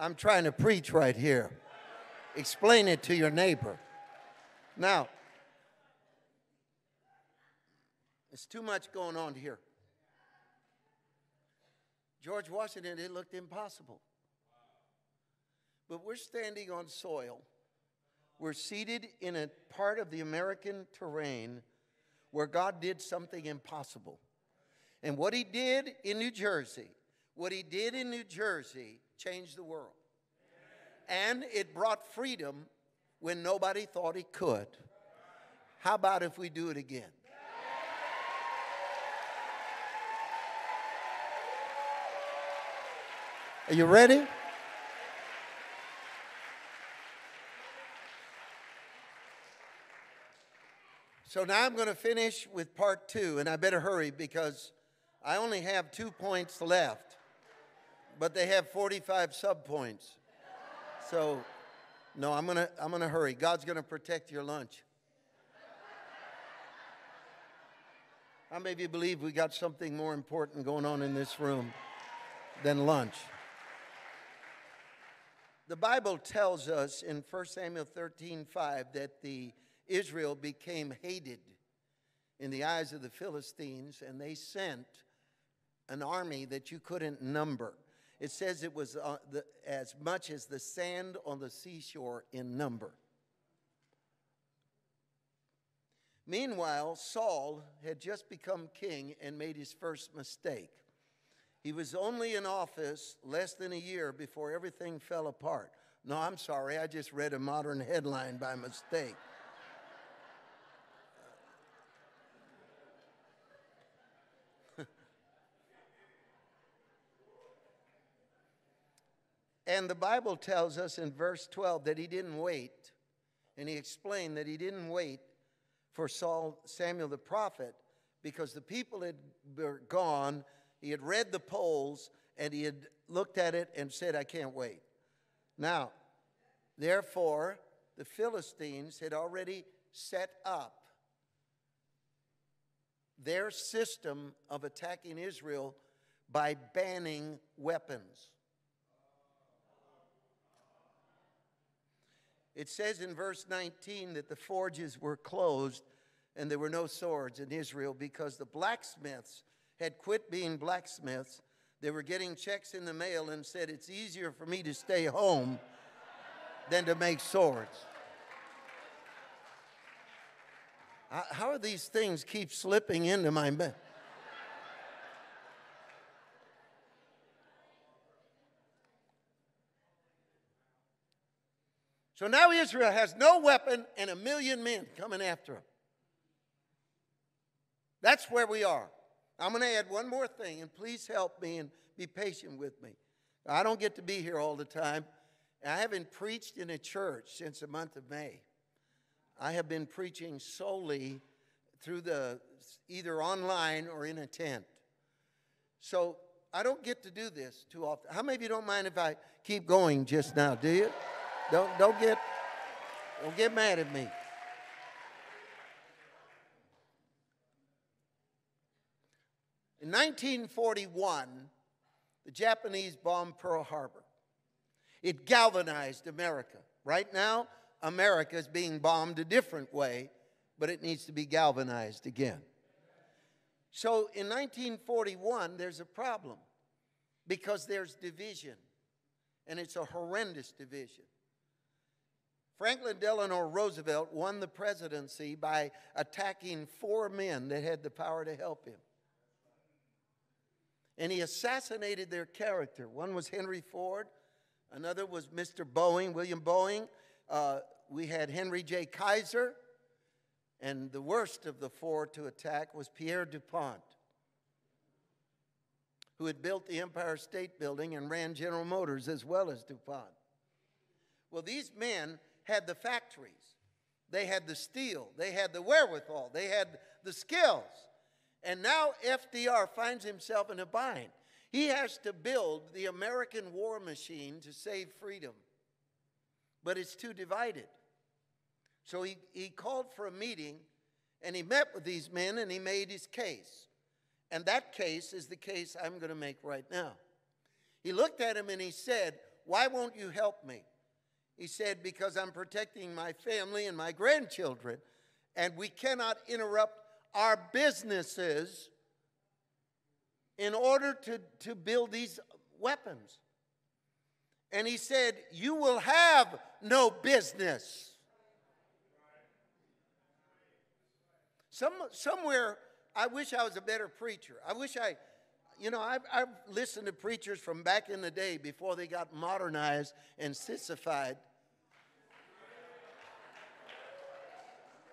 I'm trying to preach right here. Explain it to your neighbor. Now, there's too much going on here. George Washington, it looked impossible. But we're standing on soil. We're seated in a part of the American terrain where God did something impossible. And what he did in New Jersey, what he did in New Jersey changed the world. And it brought freedom when nobody thought it could. How about if we do it again? Are you ready? So now I'm going to finish with part two, and I better hurry because I only have two points left, but they have 45 subpoints. So, no, I'm going to I'm going to hurry. God's going to protect your lunch. How many of you believe we got something more important going on in this room than lunch? The Bible tells us in 1 Samuel 13 5 that the Israel became hated in the eyes of the Philistines, and they sent an army that you couldn't number. It says it was uh, the, as much as the sand on the seashore in number. Meanwhile, Saul had just become king and made his first mistake. He was only in office less than a year before everything fell apart. No, I'm sorry, I just read a modern headline by mistake. And the Bible tells us in verse 12 that he didn't wait. And he explained that he didn't wait for Saul, Samuel the prophet because the people had gone he had read the polls and he had looked at it and said, I can't wait. Now, therefore, the Philistines had already set up their system of attacking Israel by banning weapons. It says in verse 19 that the forges were closed and there were no swords in Israel because the blacksmiths had quit being blacksmiths. They were getting checks in the mail and said, It's easier for me to stay home than to make swords. How are these things keep slipping into my mind? So now Israel has no weapon and a million men coming after him. That's where we are. I'm going to add one more thing, and please help me and be patient with me. I don't get to be here all the time. I haven't preached in a church since the month of May. I have been preaching solely through the either online or in a tent. So I don't get to do this too often. How many of you don't mind if I keep going just now? Do you? Don't don't get don't get mad at me. In 1941, the Japanese bombed Pearl Harbor. It galvanized America. Right now, America is being bombed a different way, but it needs to be galvanized again. So in 1941, there's a problem because there's division, and it's a horrendous division. Franklin Delano Roosevelt won the presidency by attacking four men that had the power to help him and he assassinated their character. One was Henry Ford, another was Mr. Boeing, William Boeing. Uh, we had Henry J. Kaiser, and the worst of the four to attack was Pierre DuPont, who had built the Empire State Building and ran General Motors as well as DuPont. Well, these men had the factories, they had the steel, they had the wherewithal, they had the skills. And now FDR finds himself in a bind. He has to build the American war machine to save freedom, but it's too divided. So he, he called for a meeting and he met with these men and he made his case. And that case is the case I'm going to make right now. He looked at him and he said, Why won't you help me? He said, Because I'm protecting my family and my grandchildren, and we cannot interrupt our businesses in order to, to build these weapons. And he said, You will have no business. Some, somewhere, I wish I was a better preacher. I wish I, you know, I've, I've listened to preachers from back in the day before they got modernized and sissified.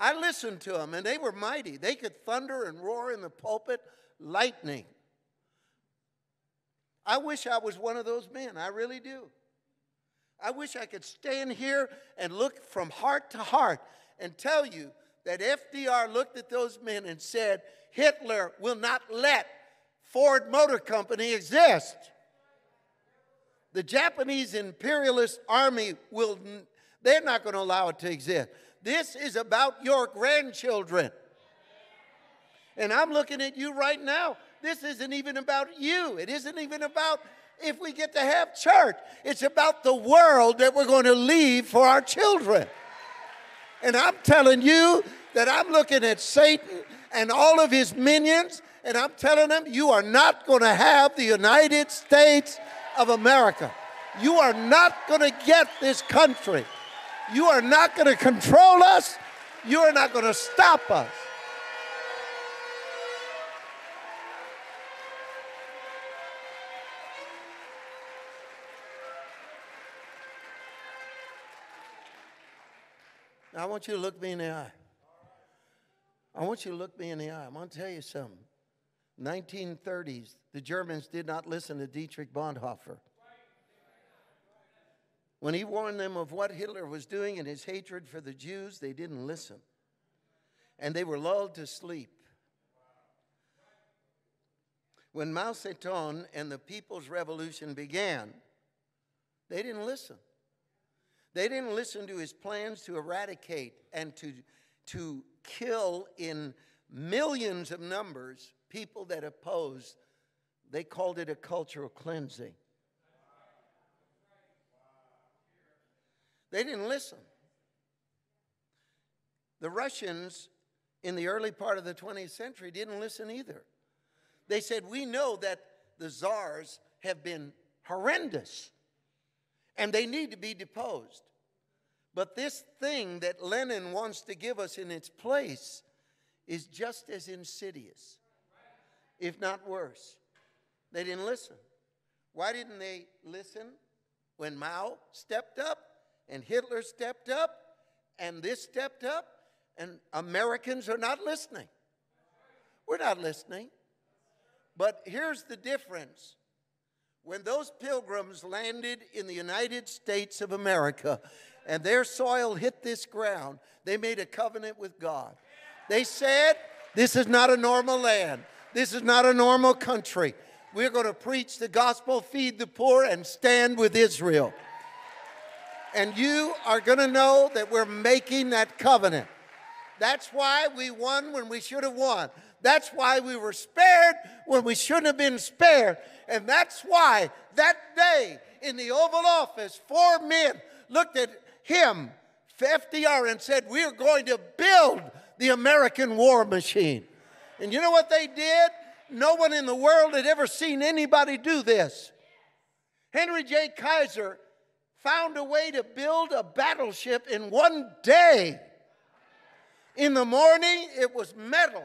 I listened to them and they were mighty. They could thunder and roar in the pulpit, lightning. I wish I was one of those men. I really do. I wish I could stand here and look from heart to heart and tell you that FDR looked at those men and said, Hitler will not let Ford Motor Company exist. The Japanese imperialist army will, they're not going to allow it to exist. This is about your grandchildren. And I'm looking at you right now. This isn't even about you. It isn't even about if we get to have church. It's about the world that we're going to leave for our children. And I'm telling you that I'm looking at Satan and all of his minions, and I'm telling them, you are not going to have the United States of America. You are not going to get this country. You are not going to control us. You are not going to stop us. Now, I want you to look me in the eye. I want you to look me in the eye. I'm going to tell you something. 1930s, the Germans did not listen to Dietrich Bonhoeffer. When he warned them of what Hitler was doing and his hatred for the Jews, they didn't listen. And they were lulled to sleep. When Mao Zedong and the People's Revolution began, they didn't listen. They didn't listen to his plans to eradicate and to, to kill in millions of numbers people that opposed. They called it a cultural cleansing. They didn't listen. The Russians in the early part of the 20th century didn't listen either. They said, We know that the czars have been horrendous and they need to be deposed. But this thing that Lenin wants to give us in its place is just as insidious, if not worse. They didn't listen. Why didn't they listen when Mao stepped up and Hitler stepped up and this stepped up and Americans are not listening? We're not listening. But here's the difference when those pilgrims landed in the United States of America and their soil hit this ground, they made a covenant with God. They said, This is not a normal land, this is not a normal country. We're going to preach the gospel, feed the poor, and stand with Israel. And you are going to know that we're making that covenant. That's why we won when we should have won. That's why we were spared when we shouldn't have been spared. And that's why that day in the Oval Office, four men looked at him, FDR, and said, We're going to build the American war machine. And you know what they did? No one in the world had ever seen anybody do this. Henry J. Kaiser found a way to build a battleship in one day. In the morning, it was metal.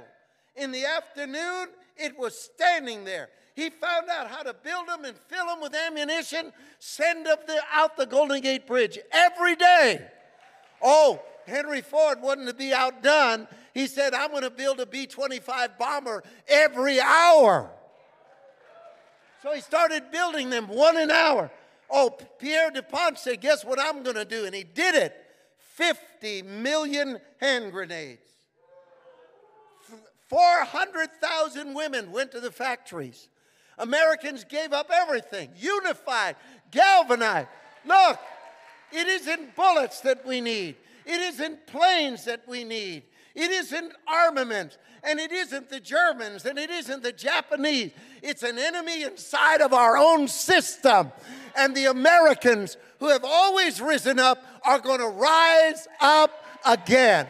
In the afternoon, it was standing there. He found out how to build them and fill them with ammunition, send them out the Golden Gate Bridge every day. Oh, Henry Ford wasn't to be outdone. He said, I'm going to build a B 25 bomber every hour. So he started building them one an hour. Oh, Pierre DuPont said, Guess what I'm going to do? And he did it 50 million hand grenades. 400,000 women went to the factories. Americans gave up everything, unified, galvanized. Look, it isn't bullets that we need, it isn't planes that we need. It isn't armaments, and it isn't the Germans, and it isn't the Japanese. It's an enemy inside of our own system. And the Americans, who have always risen up, are going to rise up again.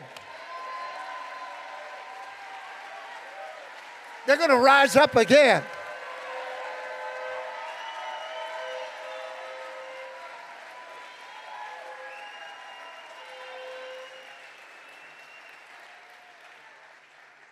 They're going to rise up again.